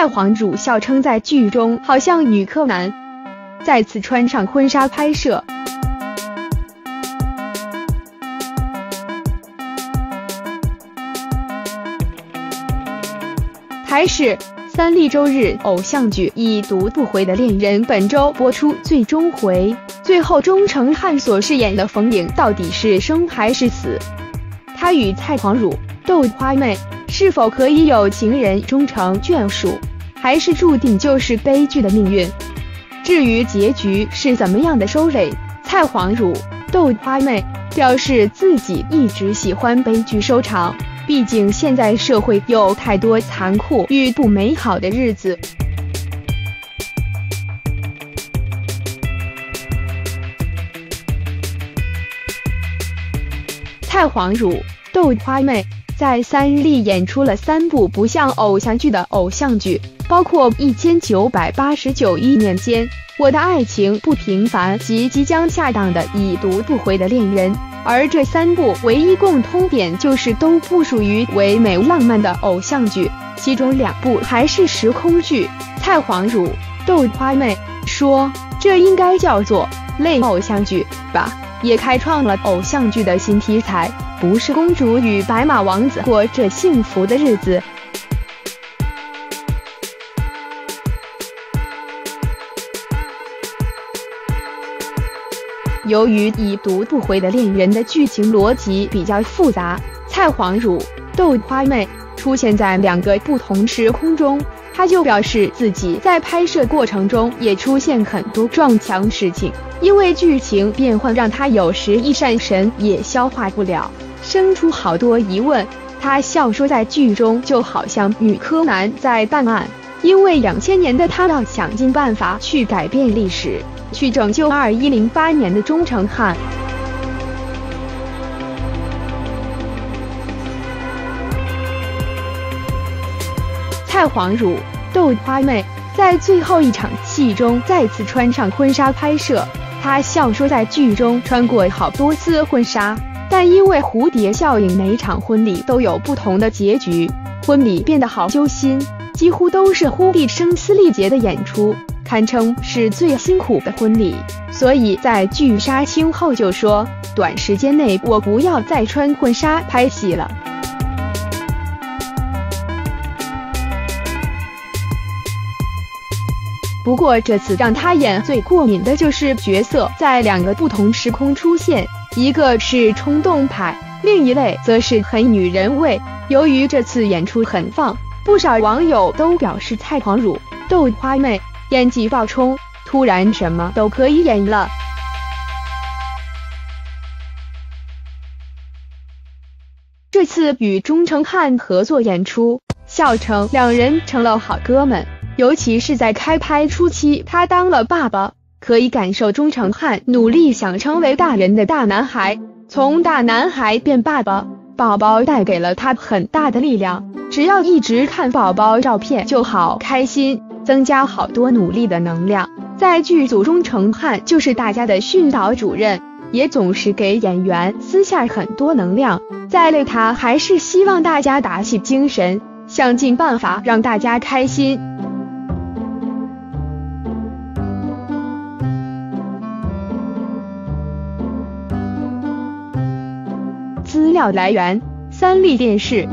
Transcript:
蔡黄汝笑称在剧中好像女柯南，再次穿上婚纱拍摄。台视三立周日偶像剧《已读不回的恋人》本周播出最终回，最后钟成汉所饰演的冯颖到底是生还是死？他与蔡黄汝、豆花妹是否可以有情人终成眷属，还是注定就是悲剧的命运？至于结局是怎么样的收尾，蔡黄汝、豆花妹表示自己一直喜欢悲剧收场。毕竟现在社会有太多残酷与不美好的日子。蔡黄汝、豆花妹在三立演出了三部不像偶像剧的偶像剧，包括《一千九百八十九亿年间》、《我的爱情不平凡》及即将下档的《已读不回的恋人》。而这三部唯一共通点就是都不属于唯美浪漫的偶像剧，其中两部还是时空剧。蔡黄汝、豆花妹说，这应该叫做类偶像剧吧，也开创了偶像剧的新题材，不是公主与白马王子过着幸福的日子。由于已读不回的恋人的剧情逻辑比较复杂，蔡黄汝、豆花妹出现在两个不同时空中，他就表示自己在拍摄过程中也出现很多撞墙事情，因为剧情变换让他有时一闪神也消化不了，生出好多疑问。他笑说，在剧中就好像女柯南在办案，因为两千年的他要想尽办法去改变历史。去拯救二一零八年的钟成汉。蔡黄汝、豆花妹在最后一场戏中再次穿上婚纱拍摄，她笑说在剧中穿过好多次婚纱，但因为蝴蝶效应，每场婚礼都有不同的结局，婚礼变得好揪心，几乎都是忽地声嘶力竭的演出。堪称是最辛苦的婚礼，所以在剧杀青后就说，短时间内我不要再穿婚纱拍戏了。不过这次让他演最过敏的就是角色在两个不同时空出现，一个是冲动派，另一类则是很女人味。由于这次演出很放，不少网友都表示蔡黄汝、豆花妹。演技爆冲，突然什么都可以演了。这次与钟成汉合作演出，笑称两人成了好哥们。尤其是在开拍初期，他当了爸爸，可以感受钟成汉努力想成为大人的大男孩，从大男孩变爸爸，宝宝带给了他很大的力量。只要一直看宝宝照片，就好开心。增加好多努力的能量，在剧组中，程汉就是大家的训导主任，也总是给演员私下很多能量。再累，他还是希望大家打起精神，想尽办法让大家开心。资料来源：三立电视。